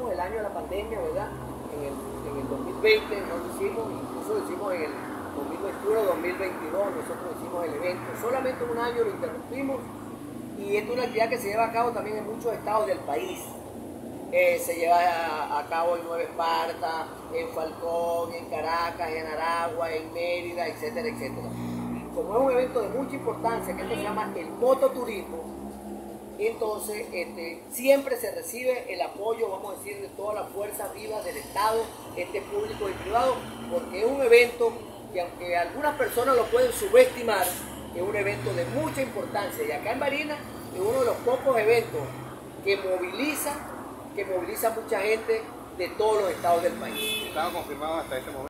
hicimos el año de la pandemia, ¿verdad? En el, en el 2020 no lo hicimos, incluso lo hicimos en el 2021, 2022, nosotros hicimos el evento. Solamente un año lo interrumpimos y es una actividad que se lleva a cabo también en muchos estados del país. Eh, se lleva a, a, cabo en Nueva Esparta, en Falcón, en Caracas, en Aragua, en Mérida, etcétera, etcétera. Como es un evento de mucha importancia, que esto se llama el mototurismo, entonces este, siempre se recibe el apoyo, vamos a decir, de todas las fuerzas vivas del Estado, este público y privado, porque es un evento que aunque algunas personas lo pueden subestimar, es un evento de mucha importancia. Y acá en Marina es uno de los pocos eventos que moviliza, que moviliza mucha gente de todos los estados del país. Estaba confirmado hasta este momento.